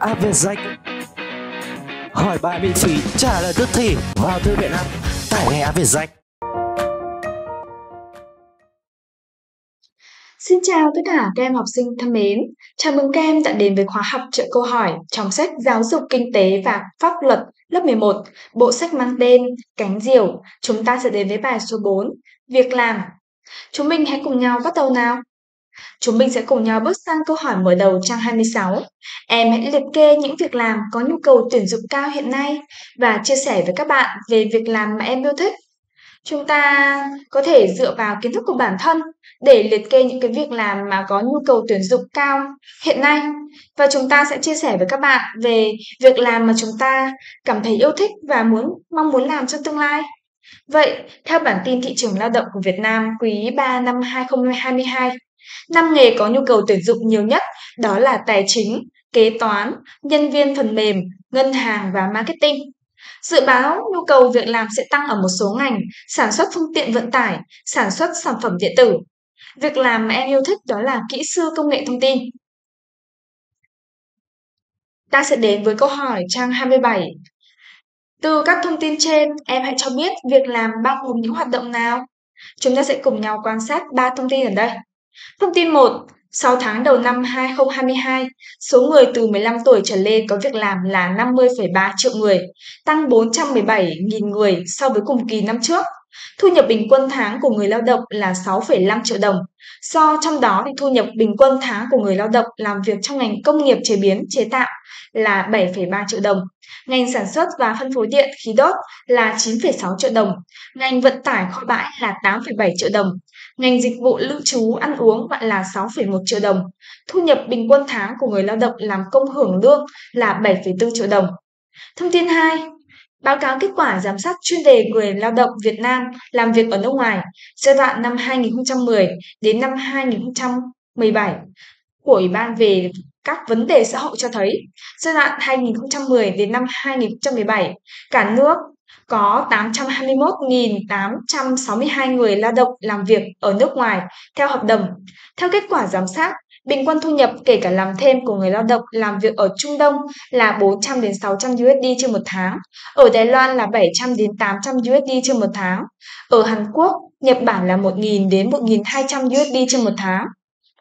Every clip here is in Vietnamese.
App Việt Danh Hỏi bài miễn phí, trả lời tức thì vào thư viện app Tải ngay App Việt Danh Xin chào tất cả các em học sinh thân mến. Chào mừng các em đã đến với khóa học trợ câu hỏi trong sách Giáo dục Kinh tế và Pháp luật lớp 11, bộ sách mang tên Cánh diều. Chúng ta sẽ đến với bài số 4, Việc làm. Chúng mình hãy cùng nhau bắt đầu nào. Chúng mình sẽ cùng nhau bước sang câu hỏi mở đầu trang 26. Em hãy liệt kê những việc làm có nhu cầu tuyển dụng cao hiện nay và chia sẻ với các bạn về việc làm mà em yêu thích. Chúng ta có thể dựa vào kiến thức của bản thân để liệt kê những cái việc làm mà có nhu cầu tuyển dụng cao hiện nay và chúng ta sẽ chia sẻ với các bạn về việc làm mà chúng ta cảm thấy yêu thích và muốn mong muốn làm trong tương lai. Vậy, theo bản tin thị trường lao động của Việt Nam quý 3 năm 2022, năm nghề có nhu cầu tuyển dụng nhiều nhất đó là tài chính, kế toán, nhân viên phần mềm, ngân hàng và marketing. Dự báo nhu cầu việc làm sẽ tăng ở một số ngành, sản xuất phương tiện vận tải, sản xuất sản phẩm điện tử. Việc làm mà em yêu thích đó là kỹ sư công nghệ thông tin. Ta sẽ đến với câu hỏi trang 27. Từ các thông tin trên, em hãy cho biết việc làm bao gồm những hoạt động nào? Chúng ta sẽ cùng nhau quan sát 3 thông tin ở đây. Thông tin 1. 6 tháng đầu năm 2022, số người từ 15 tuổi trở lên có việc làm là 50,3 triệu người, tăng 417.000 người so với cùng kỳ năm trước. Thu nhập bình quân tháng của người lao động là 6,5 triệu đồng. Do trong đó thì thu nhập bình quân tháng của người lao động làm việc trong ngành công nghiệp chế biến, chế tạo là 7,3 triệu đồng. Ngành sản xuất và phân phối điện khí đốt là 9,6 triệu đồng. Ngành vận tải kho bãi là 8,7 triệu đồng. Ngành dịch vụ lưu trú ăn uống gọi là 6,1 triệu đồng. Thu nhập bình quân tháng của người lao động làm công hưởng lương là 7,4 triệu đồng. Thông tin 2. Báo cáo kết quả giám sát chuyên đề người lao động Việt Nam làm việc ở nước ngoài giai đoạn năm 2010 đến năm 2017 của Ủy ban về các vấn đề xã hội cho thấy giai đoạn 2010 đến năm 2017 cả nước có 821.862 người lao động làm việc ở nước ngoài theo hợp đồng. Theo kết quả giám sát, bình quân thu nhập kể cả làm thêm của người lao động làm việc ở Trung Đông là 400 đến 600 USD trên một tháng, ở Đài Loan là 700 đến 800 USD trên một tháng, ở Hàn Quốc, Nhật Bản là 1.000 đến 1.200 USD trên một tháng.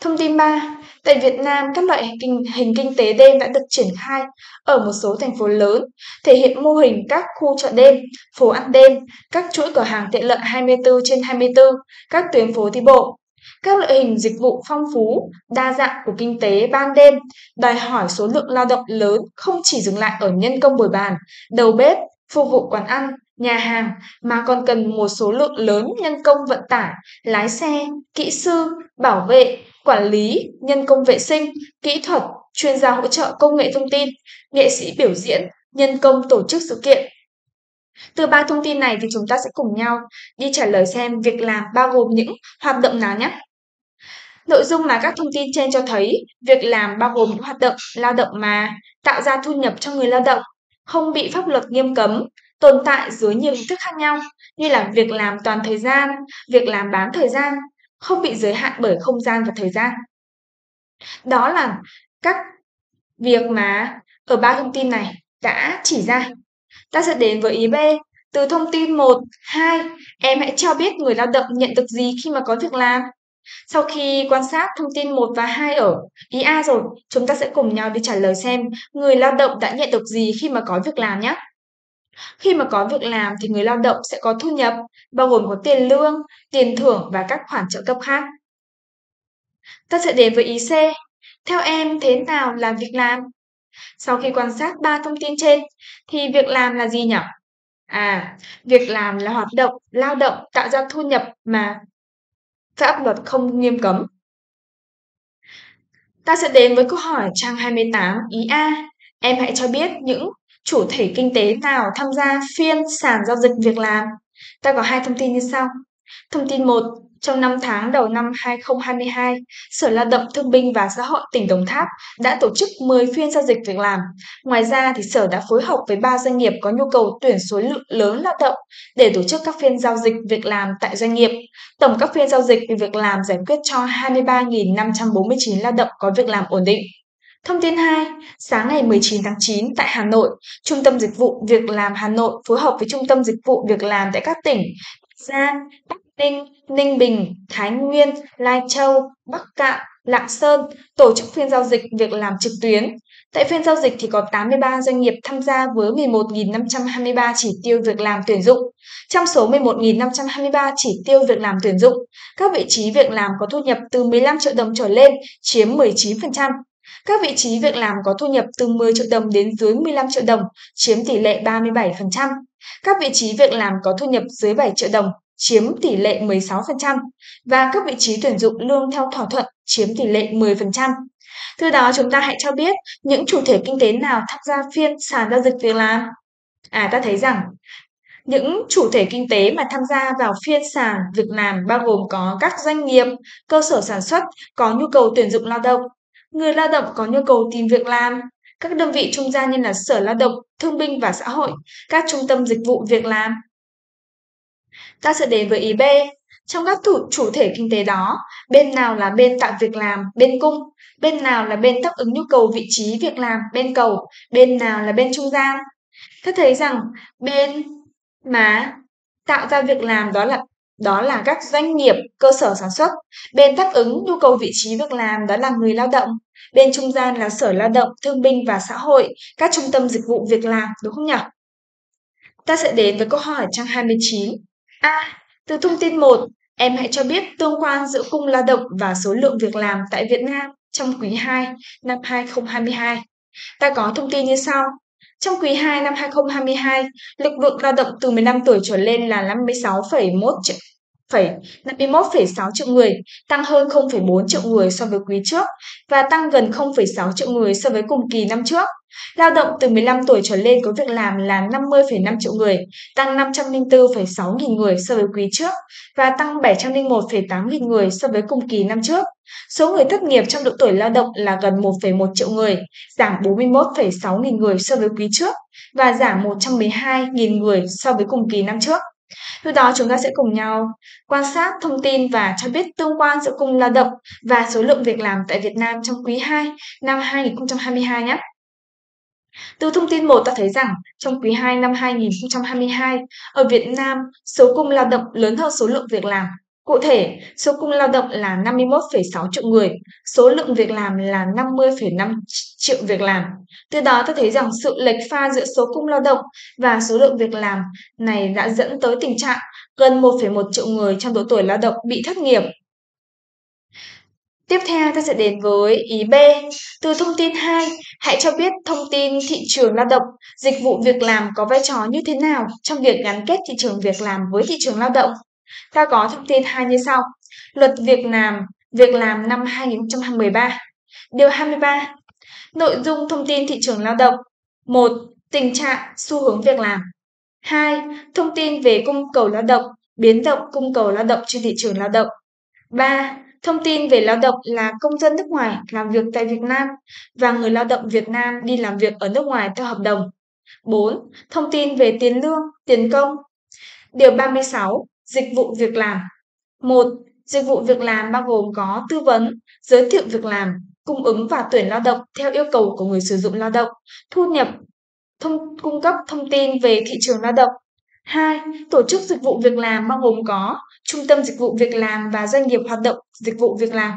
Thông tin 3. Tại Việt Nam, các loại hình, hình kinh tế đêm đã được triển khai ở một số thành phố lớn, thể hiện mô hình các khu chợ đêm, phố ăn đêm, các chuỗi cửa hàng tiện lợi 24 trên 24, các tuyến phố đi bộ. Các loại hình dịch vụ phong phú, đa dạng của kinh tế ban đêm đòi hỏi số lượng lao động lớn không chỉ dừng lại ở nhân công bồi bàn, đầu bếp, phục vụ quán ăn, nhà hàng mà còn cần một số lượng lớn nhân công vận tải, lái xe, kỹ sư, bảo vệ, quản lý, nhân công vệ sinh, kỹ thuật, chuyên gia hỗ trợ công nghệ thông tin, nghệ sĩ biểu diễn, nhân công tổ chức sự kiện. Từ ba thông tin này thì chúng ta sẽ cùng nhau đi trả lời xem việc làm bao gồm những hoạt động nào nhé. Nội dung mà các thông tin trên cho thấy việc làm bao gồm những hoạt động lao động mà tạo ra thu nhập cho người lao động, không bị pháp luật nghiêm cấm, tồn tại dưới nhiều hình thức khác nhau như là việc làm toàn thời gian, việc làm bán thời gian, không bị giới hạn bởi không gian và thời gian. Đó là các việc mà ở ba thông tin này đã chỉ ra. Ta sẽ đến với ý B. Từ thông tin 1, 2, em hãy cho biết người lao động nhận được gì khi mà có việc làm. Sau khi quan sát thông tin 1 và 2 ở ý A rồi, chúng ta sẽ cùng nhau đi trả lời xem người lao động đã nhận được gì khi mà có việc làm nhé. Khi mà có việc làm thì người lao động sẽ có thu nhập, bao gồm có tiền lương, tiền thưởng và các khoản trợ cấp khác. Ta sẽ đến với ý C. Theo em, thế nào là việc làm? Sau khi quan sát ba thông tin trên, thì việc làm là gì nhỉ? À, việc làm là hoạt động, lao động tạo ra thu nhập mà pháp luật không nghiêm cấm. Ta sẽ đến với câu hỏi trang 28 ý A. Em hãy cho biết những chủ thể kinh tế nào tham gia phiên sàn giao dịch việc làm. Ta có hai thông tin như sau. Thông tin 1. Trong 5 tháng đầu năm 2022, Sở Lao động Thương binh và Xã hội tỉnh Đồng Tháp đã tổ chức 10 phiên giao dịch việc làm. Ngoài ra, thì Sở đã phối hợp với 3 doanh nghiệp có nhu cầu tuyển số lượng lớn lao động để tổ chức các phiên giao dịch việc làm tại doanh nghiệp. Tổng các phiên giao dịch việc làm giải quyết cho 23.549 lao động có việc làm ổn định. Thông tin 2, sáng ngày 19 tháng 9 tại Hà Nội, Trung tâm Dịch vụ Việc làm Hà Nội phối hợp với Trung tâm Dịch vụ Việc làm tại các tỉnh Giang, Bắc Ninh, Ninh Bình, Thái Nguyên, Lai Châu, Bắc Cạn, Lạng Sơn tổ chức phiên giao dịch việc làm trực tuyến. Tại phiên giao dịch thì có 83 doanh nghiệp tham gia với 11.523 chỉ tiêu việc làm tuyển dụng. Trong số 11.523 chỉ tiêu việc làm tuyển dụng, các vị trí việc làm có thu nhập từ 15 triệu đồng trở lên chiếm 19%. Các vị trí việc làm có thu nhập từ 10 triệu đồng đến dưới 15 triệu đồng chiếm tỷ lệ 37%. Các vị trí việc làm có thu nhập dưới 7 triệu đồng chiếm tỷ lệ 16% và các vị trí tuyển dụng lương theo thỏa thuận chiếm tỷ lệ 10%. Từ đó chúng ta hãy cho biết những chủ thể kinh tế nào tham gia phiên sàn giao dịch việc làm. À ta thấy rằng những chủ thể kinh tế mà tham gia vào phiên sàn việc làm bao gồm có các doanh nghiệp, cơ sở sản xuất có nhu cầu tuyển dụng lao động, người lao động có nhu cầu tìm việc làm, các đơn vị trung gian như là Sở Lao động, Thương binh và Xã hội, các trung tâm dịch vụ việc làm. Ta sẽ đến với ý B. Trong các thủ, chủ thể kinh tế đó, bên nào là bên tạo việc làm, bên cung, bên nào là bên đáp ứng nhu cầu vị trí việc làm, bên cầu, bên nào là bên trung gian. Ta thấy rằng bên mà tạo ra việc làm đó là đó là các doanh nghiệp, cơ sở sản xuất. Bên đáp ứng nhu cầu vị trí việc làm đó là người lao động. Bên trung gian là Sở Lao động, Thương binh và Xã hội, các trung tâm dịch vụ việc làm, đúng không nhỉ? Ta sẽ đến với câu hỏi trang 29. A. Từ thông tin 1, em hãy cho biết tương quan giữa cung lao động và số lượng việc làm tại Việt Nam trong quý 2 năm 2022. Ta có thông tin như sau. Trong quý 2 năm 2022, lực lượng lao động từ 15 tuổi trở lên là 56,1 triệu 51,6 triệu người, tăng hơn 0,4 triệu người so với quý trước và tăng gần 0,6 triệu người so với cùng kỳ năm trước. Lao động từ 15 tuổi trở lên có việc làm là 50,5 triệu người, tăng 504,6 nghìn người so với quý trước và tăng 701,8 nghìn người so với cùng kỳ năm trước. Số người thất nghiệp trong độ tuổi lao động là gần 1,1 triệu người, giảm 41,6 nghìn người so với quý trước và giảm 112 nghìn người so với cùng kỳ năm trước. Lúc đó chúng ta sẽ cùng nhau quan sát thông tin và cho biết tương quan giữa cung lao động và số lượng việc làm tại Việt Nam trong quý 2 năm 2022 nhé. Từ thông tin 1 ta thấy rằng trong quý 2 năm 2022, ở Việt Nam, số cung lao động lớn hơn số lượng việc làm. Cụ thể, số cung lao động là 51,6 triệu người, số lượng việc làm là 50,5 triệu việc làm. Từ đó ta thấy rằng sự lệch pha giữa số cung lao động và số lượng việc làm này đã dẫn tới tình trạng gần 1,1 triệu người trong độ tuổi lao động bị thất nghiệp. Tiếp theo ta sẽ đến với ý B. Từ thông tin 2, hãy cho biết thông tin thị trường lao động, dịch vụ việc làm có vai trò như thế nào trong việc gắn kết thị trường việc làm với thị trường lao động. Ta có thông tin hai như sau. Luật Việc làm, Việc làm năm 2013. Điều 23. Nội dung thông tin thị trường lao động. 1. Tình trạng, xu hướng việc làm. 2. Thông tin về cung cầu lao động, biến động cung cầu lao động trên thị trường lao động. 3. Thông tin về lao động là công dân nước ngoài làm việc tại Việt Nam và người lao động Việt Nam đi làm việc ở nước ngoài theo hợp đồng. 4. Thông tin về tiền lương, tiền công. Điều 36. Dịch vụ việc làm. 1. Dịch vụ việc làm bao gồm có tư vấn, giới thiệu việc làm, cung ứng và tuyển lao động theo yêu cầu của người sử dụng lao động, thu nhập, thông, cung cấp thông tin về thị trường lao động. 2. Tổ chức dịch vụ việc làm bao gồm có trung tâm dịch vụ việc làm và doanh nghiệp hoạt động dịch vụ việc làm.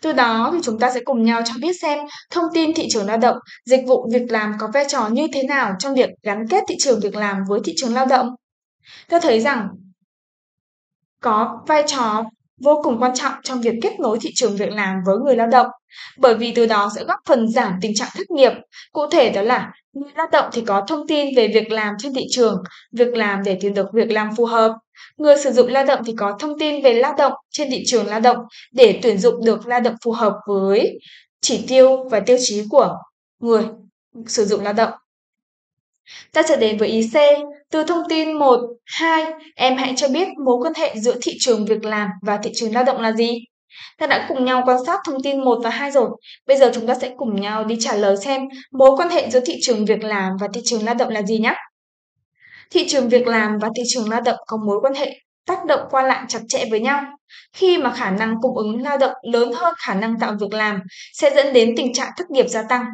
Từ đó thì chúng ta sẽ cùng nhau cho biết xem thông tin thị trường lao động, dịch vụ việc làm có vai trò như thế nào trong việc gắn kết thị trường việc làm với thị trường lao động. Ta thấy rằng có vai trò vô cùng quan trọng trong việc kết nối thị trường việc làm với người lao động, bởi vì từ đó sẽ góp phần giảm tình trạng thất nghiệp. Cụ thể đó là người lao động thì có thông tin về việc làm trên thị trường, việc làm để tìm được việc làm phù hợp. Người sử dụng lao động thì có thông tin về lao động trên thị trường lao động để tuyển dụng được lao động phù hợp với chỉ tiêu và tiêu chí của người sử dụng lao động. Ta sẽ đến với ý C. Từ thông tin 1, 2, em hãy cho biết mối quan hệ giữa thị trường việc làm và thị trường lao động là gì? Ta đã cùng nhau quan sát thông tin 1 và 2 rồi. Bây giờ chúng ta sẽ cùng nhau đi trả lời xem mối quan hệ giữa thị trường việc làm và thị trường lao động là gì nhé. Thị trường việc làm và thị trường lao động có mối quan hệ tác động qua lại chặt chẽ với nhau. khi mà khả năng cung ứng lao động lớn hơn khả năng tạo việc làm sẽ dẫn đến tình trạng thất nghiệp gia tăng.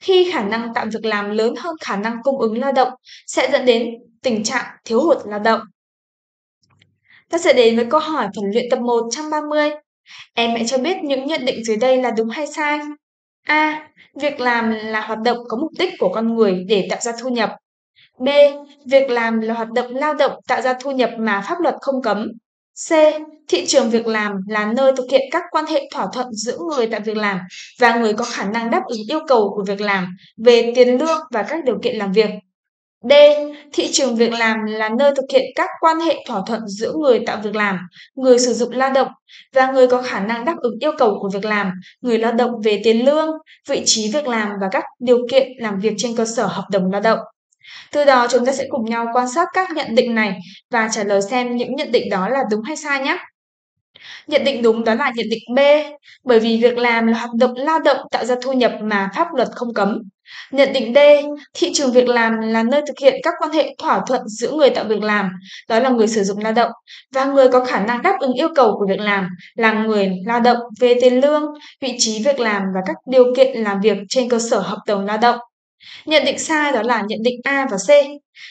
Khi khả năng tạo việc làm lớn hơn khả năng cung ứng lao động, sẽ dẫn đến tình trạng thiếu hụt lao động. Ta sẽ đến với câu hỏi phần luyện tập 130. Em hãy cho biết những nhận định dưới đây là đúng hay sai. A. Việc làm là hoạt động có mục đích của con người để tạo ra thu nhập. B. Việc làm là hoạt động lao động tạo ra thu nhập mà pháp luật không cấm. C. Thị trường việc làm là nơi thực hiện các quan hệ thỏa thuận giữa người tạo việc làm và người có khả năng đáp ứng yêu cầu của việc làm về tiền lương và các điều kiện làm việc. D. Thị trường việc làm là nơi thực hiện các quan hệ thỏa thuận giữa người tạo việc làm, người sử dụng lao động và người có khả năng đáp ứng yêu cầu của việc làm, người lao động về tiền lương, vị trí việc làm và các điều kiện làm việc trên cơ sở hợp đồng lao động. Từ đó chúng ta sẽ cùng nhau quan sát các nhận định này và trả lời xem những nhận định đó là đúng hay sai nhé. Nhận định đúng đó là nhận định B, bởi vì việc làm là hoạt động lao động tạo ra thu nhập mà pháp luật không cấm. Nhận định D, thị trường việc làm là nơi thực hiện các quan hệ thỏa thuận giữa người tạo việc làm, đó là người sử dụng lao động, và người có khả năng đáp ứng yêu cầu của việc làm là người lao động về tiền lương, vị trí việc làm và các điều kiện làm việc trên cơ sở hợp đồng lao động. Nhận định sai đó là nhận định A và C.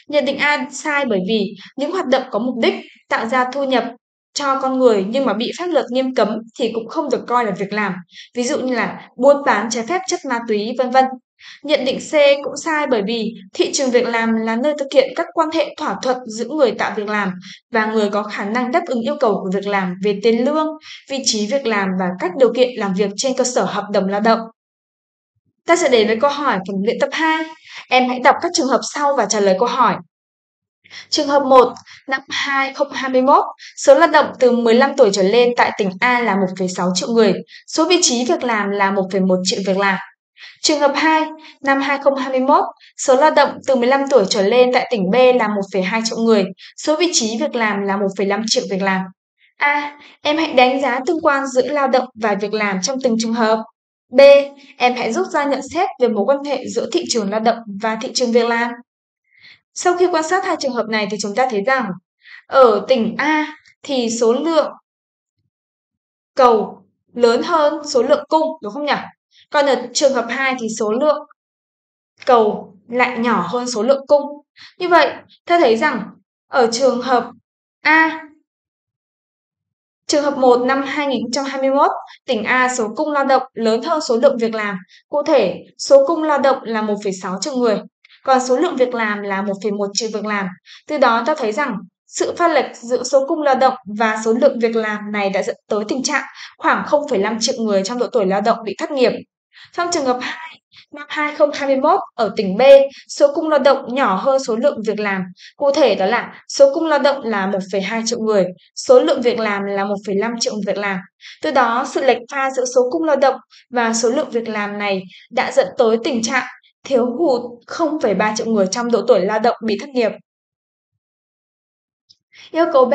Nhận định A sai bởi vì những hoạt động có mục đích tạo ra thu nhập cho con người nhưng mà bị pháp luật nghiêm cấm thì cũng không được coi là việc làm. Ví dụ như là buôn bán trái phép chất ma túy vân vân. Nhận định C cũng sai bởi vì thị trường việc làm là nơi thực hiện các quan hệ thỏa thuận giữa người tạo việc làm và người có khả năng đáp ứng yêu cầu của việc làm về tiền lương, vị trí việc làm và các điều kiện làm việc trên cơ sở hợp đồng lao động. Ta sẽ đến với câu hỏi phần luyện tập 2. Em hãy đọc các trường hợp sau và trả lời câu hỏi. Trường hợp 1, năm 2021, số lao động từ 15 tuổi trở lên tại tỉnh A là 1,6 triệu người, số vị trí việc làm là 1,1 triệu việc làm. Trường hợp 2, năm 2021, số lao động từ 15 tuổi trở lên tại tỉnh B là 1,2 triệu người, số vị trí việc làm là 1,5 triệu việc làm. A. Em hãy đánh giá tương quan giữa lao động và việc làm trong từng trường hợp. B. Em hãy rút ra nhận xét về mối quan hệ giữa thị trường lao động và thị trường việc làm. Sau khi quan sát hai trường hợp này thì chúng ta thấy rằng ở tỉnh A thì số lượng cầu lớn hơn số lượng cung đúng không nhỉ? Còn ở trường hợp 2 thì số lượng cầu lại nhỏ hơn số lượng cung. Như vậy, ta thấy rằng ở trường hợp A Trường hợp 1 năm 2021, tỉnh A số cung lao động lớn hơn số lượng việc làm. Cụ thể, số cung lao động là 1,6 triệu người, còn số lượng việc làm là 1,1 triệu việc làm. Từ đó ta thấy rằng sự pha lệch giữa số cung lao động và số lượng việc làm này đã dẫn tới tình trạng khoảng 0,5 triệu người trong độ tuổi lao động bị thất nghiệp. Trong trường hợp 2, năm 2021 ở tỉnh B, số cung lao động nhỏ hơn số lượng việc làm. Cụ thể đó là số cung lao động là 1,2 triệu người, số lượng việc làm là 1,5 triệu việc làm. Từ đó, sự lệch pha giữa số cung lao động và số lượng việc làm này đã dẫn tới tình trạng thiếu hụt 0,3 triệu người trong độ tuổi lao động bị thất nghiệp. Yêu cầu B.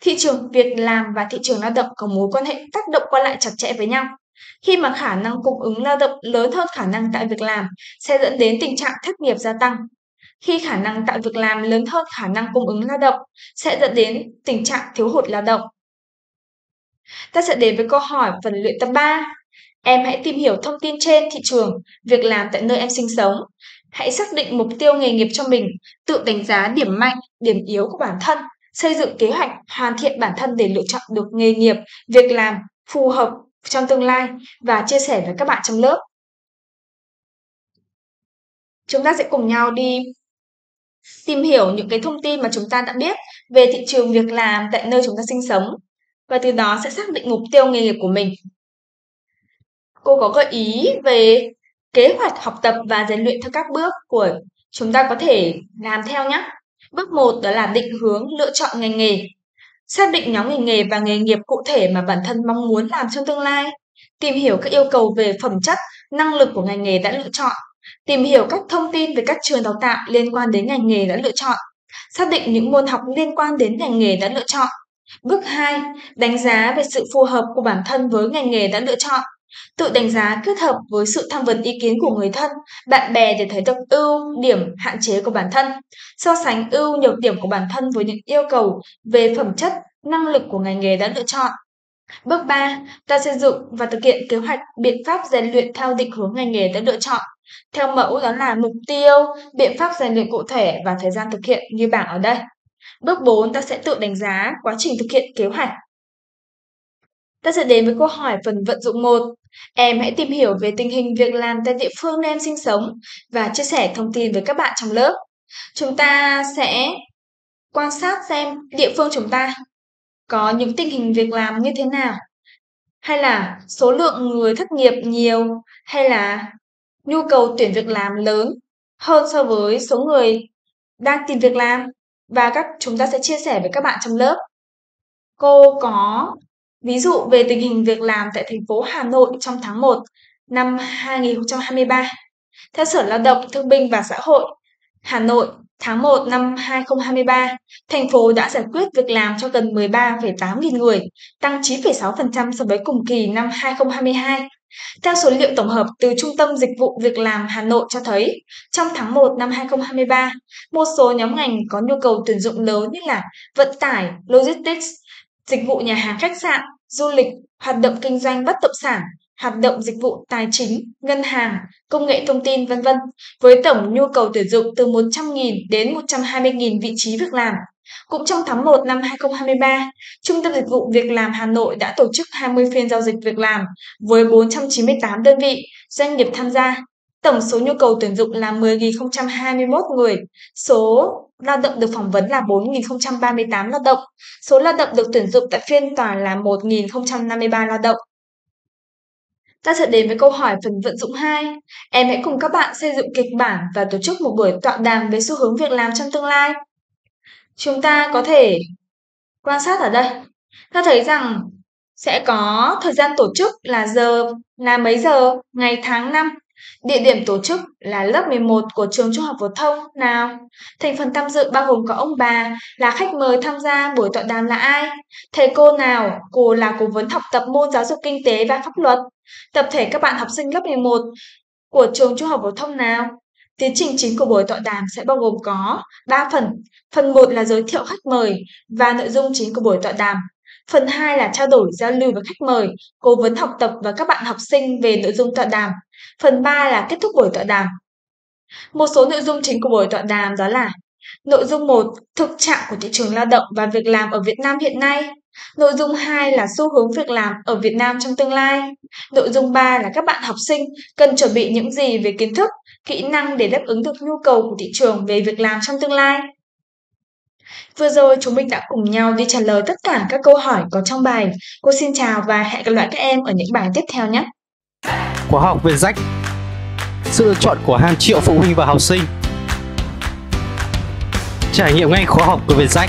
Thị trường việc làm và thị trường lao động có mối quan hệ tác động qua lại chặt chẽ với nhau. Khi mà khả năng cung ứng lao động lớn hơn khả năng tạo việc làm sẽ dẫn đến tình trạng thất nghiệp gia tăng. Khi khả năng tạo việc làm lớn hơn khả năng cung ứng lao động sẽ dẫn đến tình trạng thiếu hụt lao động. Ta sẽ đến với câu hỏi phần luyện tập 3. Em hãy tìm hiểu thông tin trên thị trường, việc làm tại nơi em sinh sống. Hãy xác định mục tiêu nghề nghiệp cho mình, tự đánh giá điểm mạnh, điểm yếu của bản thân, xây dựng kế hoạch, hoàn thiện bản thân để lựa chọn được nghề nghiệp, việc làm phù hợp trong tương lai và chia sẻ với các bạn trong lớp. Chúng ta sẽ cùng nhau đi tìm hiểu những cái thông tin mà chúng ta đã biết về thị trường việc làm tại nơi chúng ta sinh sống và từ đó sẽ xác định mục tiêu nghề nghiệp của mình. Cô có gợi ý về kế hoạch học tập và rèn luyện theo các bước của chúng ta có thể làm theo nhé. Bước 1 đó là định hướng lựa chọn ngành nghề. Xác định nhóm ngành nghề và nghề nghiệp cụ thể mà bản thân mong muốn làm trong tương lai. Tìm hiểu các yêu cầu về phẩm chất, năng lực của ngành nghề đã lựa chọn. Tìm hiểu các thông tin về các trường đào tạo liên quan đến ngành nghề đã lựa chọn. Xác định những môn học liên quan đến ngành nghề đã lựa chọn. Bước 2. Đánh giá về sự phù hợp của bản thân với ngành nghề đã lựa chọn. Tự đánh giá kết hợp với sự tham vấn ý kiến của người thân, bạn bè để thấy được ưu, điểm, hạn chế của bản thân. So sánh ưu, nhược điểm của bản thân với những yêu cầu về phẩm chất, năng lực của ngành nghề đã lựa chọn. Bước 3, ta xây dựng và thực hiện kế hoạch biện pháp rèn luyện theo định hướng ngành nghề đã lựa chọn. Theo mẫu đó là mục tiêu, biện pháp rèn luyện cụ thể và thời gian thực hiện như bảng ở đây. Bước 4, ta sẽ tự đánh giá quá trình thực hiện kế hoạch. Ta sẽ đến với câu hỏi phần vận dụng 1. Em hãy tìm hiểu về tình hình việc làm tại địa phương nơi em sinh sống và chia sẻ thông tin với các bạn trong lớp. Chúng ta sẽ quan sát xem địa phương chúng ta có những tình hình việc làm như thế nào. Hay là số lượng người thất nghiệp nhiều, hay là nhu cầu tuyển việc làm lớn hơn so với số người đang tìm việc làm và các, chúng ta sẽ chia sẻ với các bạn trong lớp. Cô có ví dụ về tình hình việc làm tại thành phố Hà Nội trong tháng 1 năm 2023. Theo Sở Lao động Thương binh và Xã hội Hà Nội, tháng 1 năm 2023, thành phố đã giải quyết việc làm cho gần 13,8 nghìn người, tăng 9,6% so với cùng kỳ năm 2022. Theo số liệu tổng hợp từ Trung tâm Dịch vụ Việc làm Hà Nội cho thấy, trong tháng 1 năm 2023, một số nhóm ngành có nhu cầu tuyển dụng lớn như là vận tải, logistics, dịch vụ nhà hàng khách sạn, du lịch, hoạt động kinh doanh bất động sản, hoạt động dịch vụ tài chính, ngân hàng, công nghệ thông tin vân vân, với tổng nhu cầu tuyển dụng từ 100.000 đến 120.000 vị trí việc làm. Cũng trong tháng 1 năm 2023, Trung tâm Dịch vụ Việc làm Hà Nội đã tổ chức 20 phiên giao dịch việc làm với 498 đơn vị, doanh nghiệp tham gia. Tổng số nhu cầu tuyển dụng là 10.021 người, số lao động được phỏng vấn là 4.038 lao động, số lao động được tuyển dụng tại phiên tòa là 1.053 lao động. Ta sẽ đến với câu hỏi phần vận dụng 2. Em hãy cùng các bạn xây dựng kịch bản và tổ chức một buổi tọa đàm về xu hướng việc làm trong tương lai. Chúng ta có thể quan sát ở đây. Ta thấy rằng sẽ có thời gian tổ chức là giờ là mấy giờ, ngày tháng năm, Địa điểm tổ chức là lớp 11 của trường trung học phổ thông nào? Thành phần tham dự bao gồm có ông bà, là khách mời tham gia buổi tọa đàm là ai? Thầy cô nào? Cô là cố vấn học tập môn giáo dục kinh tế và pháp luật. Tập thể các bạn học sinh lớp 11 của trường trung học phổ thông nào? Tiến trình chính của buổi tọa đàm sẽ bao gồm có 3 phần. Phần 1 là giới thiệu khách mời và nội dung chính của buổi tọa đàm. Phần 2 là trao đổi giao lưu với khách mời, cố vấn học tập và các bạn học sinh về nội dung tọa đàm. Phần 3 là kết thúc buổi tọa đàm. Một số nội dung chính của buổi tọa đàm đó là Nội dung 1, thực trạng của thị trường lao động và việc làm ở Việt Nam hiện nay. Nội dung 2 là xu hướng việc làm ở Việt Nam trong tương lai. Nội dung 3 là các bạn học sinh cần chuẩn bị những gì về kiến thức, kỹ năng để đáp ứng được nhu cầu của thị trường về việc làm trong tương lai. Vừa rồi chúng mình đã cùng nhau đi trả lời tất cả các câu hỏi có trong bài. Cô xin chào và hẹn gặp lại các em ở những bài tiếp theo nhé. Khóa học về rách Sự lựa chọn của hàng triệu phụ huynh và học sinh Trải nghiệm ngay khóa học của Vietjet